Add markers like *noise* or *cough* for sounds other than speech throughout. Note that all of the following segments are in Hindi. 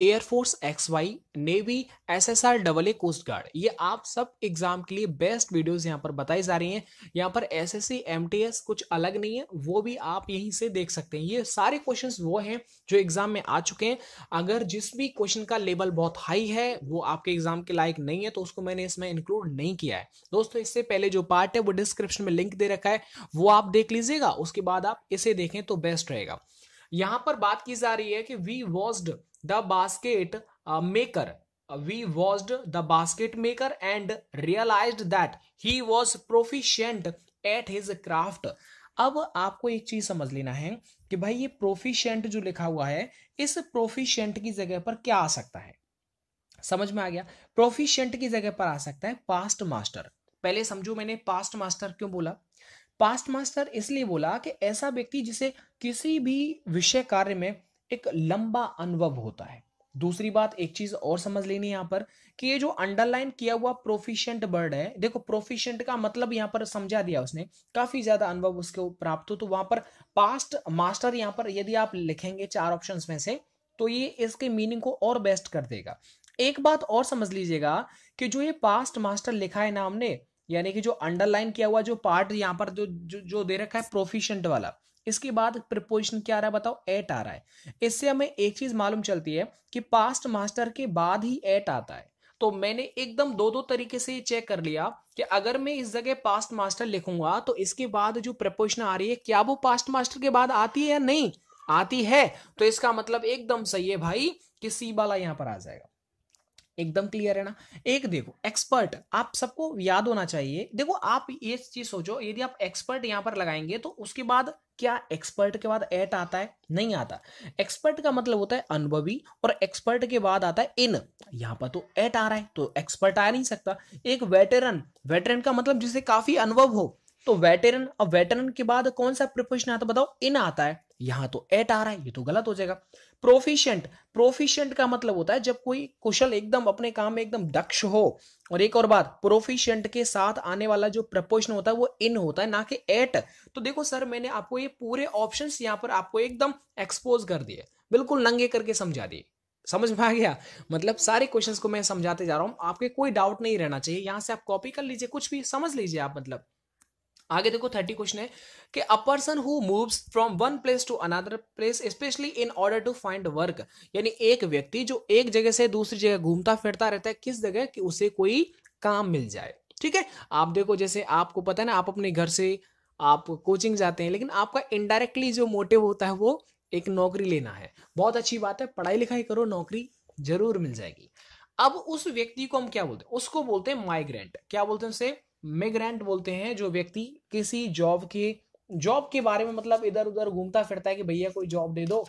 Air force X Y navy S S R double A coast guard ये आप सब एग्ज़ाम के लिए बेस्ट वीडियोस यहाँ पर बताई जा रही हैं। यहाँ पर S S C M T S कुछ अलग नहीं है, वो भी आप यहीं से देख सकते हैं। ये सारे क्वेश्चंस वो हैं जो एग्ज़ाम में आ चुके हैं। अगर जिस भी क्वेश्चन का लेवल बहुत हाई है, वो आपके एग्ज़ाम के लायक नहीं है तो उसको मैंने इसमें इंक्लूड नहीं किया है। दोस्तों, इससे पहले जो पार्ट है, वो डिस्क्रिप्शन में लिंक दे रखा है। वो आप देख लीजिएगा, उसके बाद आप इसे देखें तो बेस्ट रहेगा। यहाँ पर बात की जा रही है कि we watched the basket maker. We watched the basket maker and realise that he was proficient at his craft अब आपको एक चीज़ समझ लेना है कि भाई ये प्रोफिशियंट जो लिखा हुआ है, इस प्रोफिशियंट की जगह पर क्या आ सकता है? समझ में आ गया? प्रोफिशियंट की जगह पर आ सकता है पास्ट मास्टर पहले समझो मैंने पास्ट मास्टर क्यों बोला? पास्ट मास्टर इसलिए बोला कि ऐसा व्यक्ति जिसे किसी भी विषय कार्य में एक लंबा अनुभव होता है। दूसरी बात एक चीज़ और समझ लेनी यहाँ पर कि ये जो अंडरलाइन किया हुआ प्रोफिशियंट वर्ड है देखो प्रोफिशियंट का मतलब यहाँ पर समझा दिया उसने काफ़ी ज़्यादा अनुभव उसके प्राप्त हो तो वहाँ पर पास्ट मास्टर यहाँ पर यदि आप लिखेंगे चार ऑप्शंस में से तो ये इसके मीनिंग को और बेस्ट कर देगा। एक बात और समझ लीजिएगा कि जो ये पास्ट मास्टर लिखा है ना हमने यानी कि जो अंडरलाइन किया हुआ जो पार्ट यहाँ पर जो जो, दे रखा है प्रोफिशियंट वाला इसके बाद प्रिपोजिशन क्या आ रहा है बताओ एट आ रहा है। इससे हमें एक चीज़ मालूम चलती है कि पास्ट मास्टर के बाद ही एट आता है। तो मैंने एकदम दो दो तरीके से चेक कर लिया कि अगर मैं इस जगह पास्ट मास्टर लिखूँगा तो इसके बाद जो प्रपोजन आ रही है, क्या वो पास्ट मास्टर के बाद आती है या नहीं? आती है। तो इसका मतलब एकदम सही है भाई कि सी वाला यहाँ पर आ जाएगा। एकदम क्लियर है ना? एक देखो एक्सपर्ट आप सबको याद होना चाहिए। देखो, आप ये चीज़ सोचो, यदि आप एक्सपर्ट यहाँ पर लगाएँगे तो उसके बाद क्या एक्सपर्ट के बाद एट आता है? नहीं आता। एक्सपर्ट का मतलब होता है अनुभवी और एक्सपर्ट के बाद आता है इन यहाँ पर तो एट आ रहा है तो एक्सपर्ट आ नहीं सकता। एक वेटरन वेटरन का मतलब जिसे काफ़ी अनुभव हो तो वेटरन और वेटरन के बाद कौन सा प्रिपोजिशन आता बताओ? इन आता है। यहाँ तो एट आ रहा है, ये तो गलत हो जाएगा। प्रोफिशियंट प्रोफिशियंट का मतलब होता है जब कोई कुशल एकदम अपने काम में एकदम दक्ष हो। और एक और बात प्रोफिशियंट के साथ आने वाला जो प्रपोजन होता है, वो इन होता है, ना कि एट तो देखो सर, मैंने आपको ये पूरे ऑप्शन यहाँ पर आपको एकदम एक्सपोज कर दिए। बिल्कुल नंगे करके समझा दिए। समझ में आ गया? मतलब सारे क्वेश्चंस को मैं समझाते जा रहा हूँ, आपके कोई डाउट नहीं रहना चाहिए। यहाँ से आप कॉपी कर लीजिए, कुछ भी समझ लीजिए आप मतलब। आगे देखो थर्टी क्वेश्चन है कि a person who moves from one place to another place specially in order to find work यानी एक व्यक्ति जो एक जगह से दूसरी जगह घूमता फिरता रहता है, किस जगह कि उसे कोई काम मिल जाए। ठीक है? आप देखो जैसे आपको पता है ना, आप अपने घर से आप कोचिंग जाते हैं, लेकिन आपका इनडायरेक्टली जो मोटिव होता है, वो एक नौकरी लेना है। बहुत अच्छी बात है, पढ़ाई लिखाई करो, नौकरी ज़रूर मिल जाएगी। अब उस व्यक्ति को हम क्या बोलते हैं? उसको बोलते हैं माइग्रेंट क्या बोलते हैं उसे? मिग्रेंट बोलते हैं, जो व्यक्ति किसी जॉब के जॉब के बारे में मतलब इधर उधर घूमता फिरता है कि भैया कोई जॉब दे दो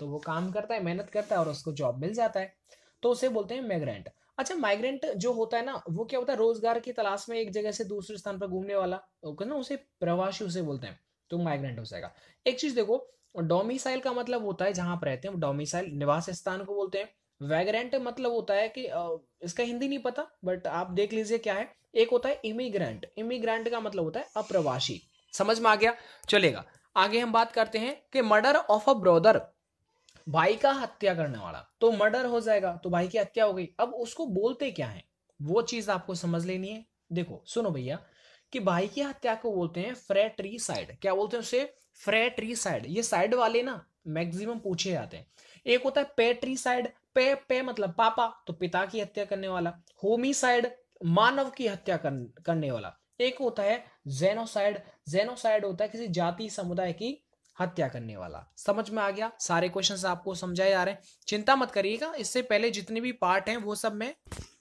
तो वो काम करता है, मेहनत करता है और उसको जॉब मिल जाता है। तो उसे बोलते हैं माइग्रेंट अच्छा माइग्रेंट जो होता है ना, वो क्या होता है, रोज़गार की तलाश में एक जगह से दूसरे स्थान पर घूमने वाला ना, उसे प्रवासी उसे बोलते हैं तो माइग्रेंट हो जाएगा। एक चीज़ देखो डोमिसाइल का मतलब होता है जहाँ पर रहते हैं डोमिसाइल निवास स्थान को बोलते हैं। वैग्रेंट मतलब होता है कि इसका हिंदी नहीं पता बट आप देख लीजिए क्या है। एक होता है इमिग्रेंट इमिग्रेंट का मतलब होता है अप्रवासी। समझ में आ गया? चलेगा। आगे हम बात करते हैं कि मर्डर ऑफ़ अ ब्रदर भाई का हत्या करने वाला। तो मर्डर हो जाएगा तो भाई की हत्या हो गई। अब उसको बोलते क्या है? वो चीज़ आपको समझ लेनी है। देखो, सुनो भैया, कि भाई की हत्या को बोलते हैं फ्रेट्री साइड क्या बोलते हैं उसे? फ्रेट्री साइड ये साइड वाले ना मैक्सिमम पूछे जाते हैं। एक होता है पेट्री साइड पे पे मतलब पापा तो पिता की हत्या करने वाला होमिसाइड मानव की हत्या कर, करने वाला। एक होता है जेनोसाइड जेनोसाइड होता है किसी जाति समुदाय की हत्या करने वाला। समझ में आ गया? सारे क्वेश्चंस आपको समझाए जा रहे हैं। चिंता मत करिएगा इससे पहले जितने भी पार्ट हैं वो सब मैं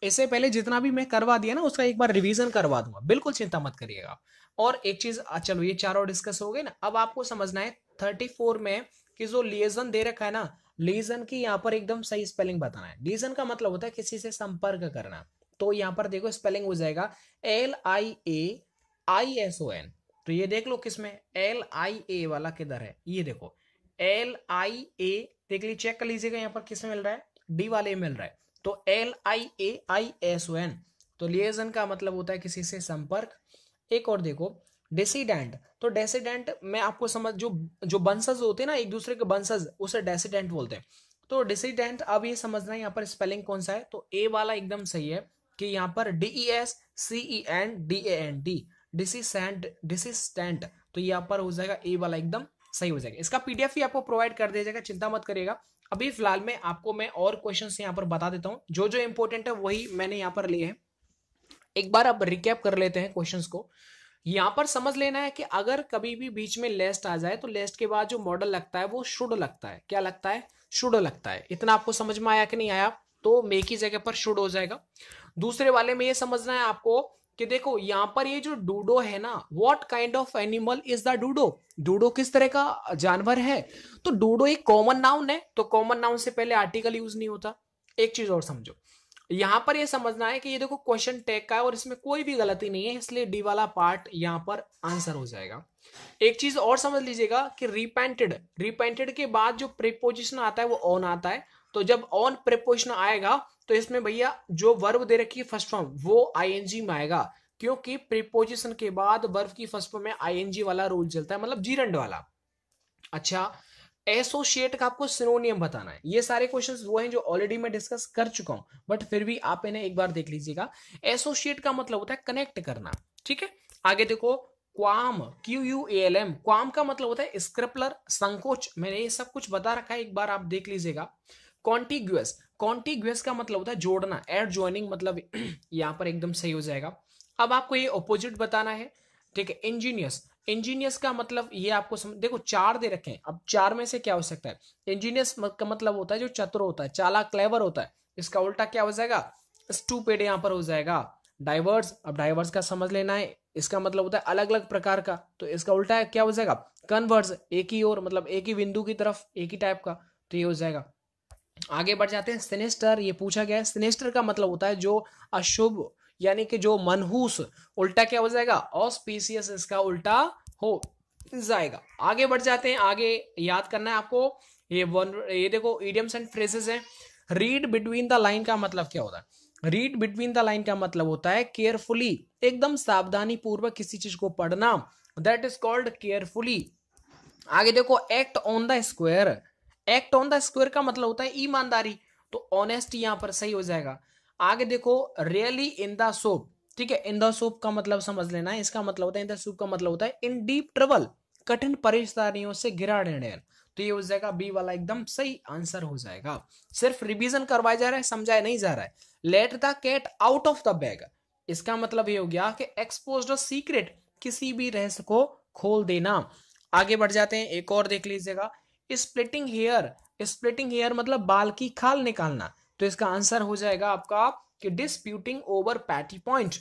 इससे पहले जितना भी मैं करवा दिया ना उसका एक बार रिवीजन करवा दूँगा। बिल्कुल चिंता मत करिएगा। और एक चीज़ चलो ये चारों डिस्कस हो गए ना अब आपको समझना है थर्टी फोर में कि जो लिएजन दे रखा है ना लीजन की यहाँ पर एकदम सही स्पेलिंग बताना है। लीजन का मतलब होता है किसी से संपर्क करना। तो यहाँ पर देखो स्पेलिंग हो जाएगा L I A I S O N तो ये देख लो किसमें एल आई ए वाला किधर है? ये देखो। एल आई ए देख लीजिए चेक कर लीजिएगा यहाँ पर किस मिल रहा है? डी वाले मिल रहा है। तो L I A I S O N तो लिएजन का मतलब होता है किसी से संपर्क। एक और देखो डेसीडेंट। तो डेसीडेंट में आपको समझ, जो जो बंसज होते हैं ना, एक दूसरे के बंसज उसे डेसीडेंट बोलते हैं। तो डिसिडेंट, अब ये समझना है, यहाँ पर स्पेलिंग कौन सा है? तो ए वाला एकदम सही है कि यहाँ पर D E S C E N D A N D descendant, descendant. तो यहाँ पर हो जाएगा ए वाला एकदम सही हो जाएगा। इसका पीडीएफ भी आपको प्रोवाइड कर दिया जाएगा, चिंता मत करिएगा। अभी फ़िलहाल में आपको मैं और क्वेश्चन यहाँ पर बता देता हूँ। जो जो इंपॉर्टेंट है, वही मैंने यहाँ पर लिए हैं। एक बार आप रिकैप कर लेते हैं क्वेश्चंस को। यहाँ पर समझ लेना है कि अगर कभी भी बीच में लेस्ट आ जाए तो लेस्ट के बाद जो मॉडल लगता है, वो शुड लगता है। क्या लगता है? शुड लगता है। इतना आपको समझ में आया कि नहीं आया? तो मे की जगह पर शुड हो जाएगा। दूसरे वाले में ये समझना है आपको कि देखो, यहाँ पर ये जो डूडो है ना what kind of animal is the dodo? Dodo किस तरह का जानवर है? तो डूडो एक कॉमन नाउन है तो कॉमन नाउन से पहले आर्टिकल यूज़ नहीं होता। एक चीज़ और समझो। यहाँ पर ये समझना है कि ये देखो क्वेश्चन टैग का है और इसमें कोई भी गलती नहीं है, इसलिए डी वाला पार्ट यहाँ पर आंसर हो जाएगा। एक चीज़ और समझ लीजिएगा कि रिपेंटेड रिपेंटेड के बाद जो प्रिपोजिशन आता है वो ऑन आता है। तो जब ऑन प्रिपोजिशन आएगा तो इसमें भैया जो वर्ब दे रखी है फ़र्स्ट फॉर्म वो आईएनजी में आएगा। क्योंकि प्रिपोजिशन के बाद वर्ब की फ़र्स्ट फॉर्म में आईएनजी वाला रूल चलता है मतलब जीरंड वाला। अच्छा एसोसिएट का आपको सिनोनियम बताना है। ये सारे क्वेश्चंस वो हैं जो ऑलरेडी मैं डिस्कस कर चुका हूँ बट फिर भी आप इन्हें एक बार देख लीजिएगा। एसोसिएट का मतलब होता है कनेक्ट करना, ठीक है? आगे देखो qualm Q U L M qualm का मतलब होता है स्क्रिपलर संकोच। मैंने ये सब कुछ बता रखा है, एक बार आप देख लीजिएगा। कॉन्टिग्यूस कॉन्टिग्यूस का मतलब होता है जोड़ना एड ज्वाइनिंग मतलब *clears throat* यहाँ पर एकदम सही हो जाएगा। अब आपको ये ऑपोजिट बताना है, ठीक है? इंजीनियस इंजीनियस का मतलब ये आपको समझ देखो चार दे रखे हैं। अब चार में से क्या हो सकता है? इंजीनियस का मतलब होता है जो चतुर होता है चाला क्लेवर होता है। इसका उल्टा क्या हो जाएगा? स्टूपेड यहाँ पर हो जाएगा। डाइवर्स अब डाइवर्स का समझ लेना है। इसका मतलब होता है अलग अलग प्रकार का। तो इसका उल्टा क्या हो जाएगा? कन्वर्स एक ही और मतलब एक ही बिंदु की तरफ़, एक ही टाइप का। तो ये हो जाएगा। आगे बढ़ जाते हैं। सिनेस्टर ये पूछा गया है। सिनेस्टर का मतलब होता है जो अशुभ यानी कि जो मनहूस उल्टा क्या हो जाएगा? ऑस्पीसियस इसका उल्टा हो जाएगा। आगे बढ़ जाते हैं। आगे याद करना है आपको। ये वन ये देखो इडियम्स एंड फ्रेजेस हैं। रीड बिटवीन द लाइन का मतलब क्या होता है? रीड बिटवीन द लाइन का मतलब होता है केयरफुली एकदम सावधानी पूर्वक किसी चीज़ को पढ़ना। दैट इज़ कॉल्ड केयरफुली आगे देखो act on the square act on the square का मतलब होता है ईमानदारी। तो ऑनेस्ट यहाँ पर सही हो जाएगा। आगे देखो रियली इन द सोप ठीक है? इन द सोप का मतलब समझ लेना है इसका मतलब होता है इन द सोप का मतलब होता है इन डीप ट्रबल कठिन परेशानियों से गिरा डेढ़ तो ये हो जाएगा बी वाला एकदम सही आंसर हो जाएगा। सिर्फ़ रिवीजन करवाया जा रहा है समझाया नहीं जा रहा है। Let the cat out of the bag इसका मतलब ये हो गया कि एक्सपोज सीक्रेट किसी भी रहस्य को खोल देना। आगे बढ़ जाते हैं, एक और देख लीजिएगा। स्प्लिटिंग हेयर स्प्लिटिंग हेयर मतलब बाल की खाल निकालना। तो इसका आंसर हो जाएगा आपका कि डिस्प्यूटिंग ओवर पैटी पॉइंट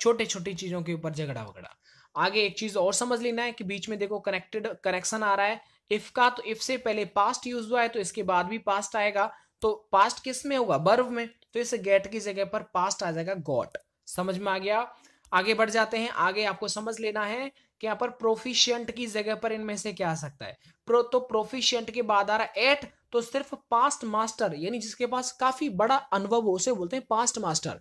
छोटे छोटी चीज़ों के ऊपर झगड़ा वगड़ा। आगे एक चीज़ और समझ लेना है कि बीच में देखो कनेक्टेड कनेक्शन आ रहा है। इफ़ का तो इफ़ से पहले पास्ट यूज़ हुआ है तो इसके बाद भी पास्ट आएगा। तो पास्ट किसमें होगा? बर्व में। तो इस गेट की जगह पर पास्ट आ जाएगा गॉट समझ में आ गया? आगे बढ़ जाते हैं। आगे आपको समझ लेना है कि यहाँ पर प्रोफिशियंट की जगह पर इनमें से क्या आ सकता है। प्रो तो प्रोफिशियंट के बाद आ रहा है एट तो सिर्फ़ पास्ट मास्टर यानी जिसके पास काफ़ी बड़ा अनुभव हो, उसे बोलते हैं पास्ट मास्टर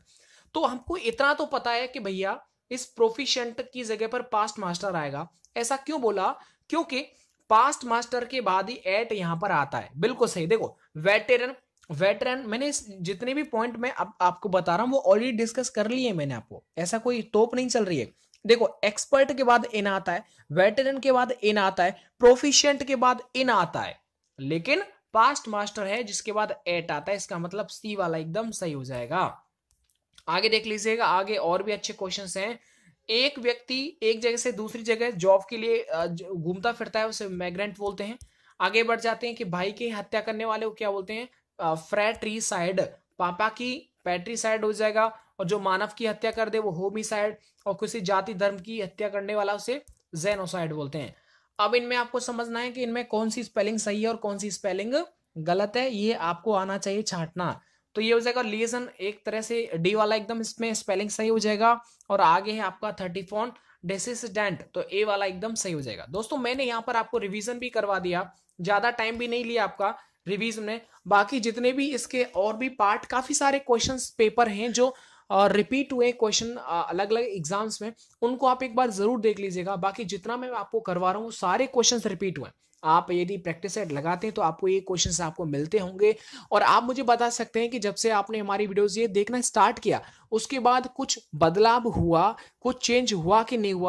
तो हमको इतना तो पता है कि भैया, इस प्रोफिशियंट की जगह पर पास्ट मास्टर आएगा। ऐसा क्यों बोला? क्योंकि पास्ट मास्टर के बाद ही एट यहाँ पर आता है। बिल्कुल सही। देखो वेटेरन वेटरन मैंने जितने भी पॉइंट मैं अब, आपको बता रहा हूँ, वो ऑलरेडी डिस्कस कर लिए मैंने आपको। ऐसा कोई तोप नहीं चल रही है। देखो एक्सपर्ट के बाद इन आता है वेटरन के बाद इन आता है प्रोफिशियंट के बाद इन आता है। लेकिन पास्ट मास्टर है, जिसके बाद एट आता है, इसका मतलब सी वाला एकदम सही हो जाएगा। आगे देख लीजिएगा, आगे और भी अच्छे क्वेश्चंस हैं। एक व्यक्ति एक जगह से दूसरी जगह जॉब के लिए घूमता फिरता है, उसे मैग्रेंट बोलते हैं। आगे बढ़ जाते हैं कि भाई की हत्या करने वाले को क्या बोलते हैं? फ्रैट्री साइड पापा की पैट्री साइड हो जाएगा, और जो मानव की हत्या कर दे, वो होमिसाइड और किसी जाति धर्म की हत्या करने वाला उसे जेनोसाइड बोलते हैं। अब इनमें आपको समझना है कि इनमें कौन सी स्पेलिंग सही है और कौन सी स्पेलिंग गलत है। ये आपको आना चाहिए छांटना। तो ये हो जाएगा लिएजन एक तरह से डी वाला एकदम इसमें स्पेलिंग सही हो जाएगा और आगे है आपका थर्टी फ़ोन डेसिसडेंट तो ए वाला एकदम सही हो जाएगा। दोस्तों, मैंने यहाँ पर आपको रिविजन भी करवा दिया। ज़्यादा टाइम भी नहीं लिया आपका रिवीजन में बाकी जितने भी इसके और भी पार्ट काफ़ी सारे क्वेश्चंस पेपर हैं जो रिपीट हुए क्वेश्चन अलग अलग एग्ज़ाम्स में, उनको आप एक बार ज़रूर देख लीजिएगा। बाकी जितना मैं आपको करवा रहा हूँ, सारे क्वेश्चन रिपीट हुए आप यदि प्रैक्टिस सेट लगाते हैं तो आपको ये क्वेश्चन आपको मिलते होंगे। और आप मुझे बता सकते हैं कि जब से आपने हमारी वीडियोस ये देखना स्टार्ट किया, उसके बाद कुछ बदलाव हुआ, कुछ चेंज हुआ कि नहीं हुआ?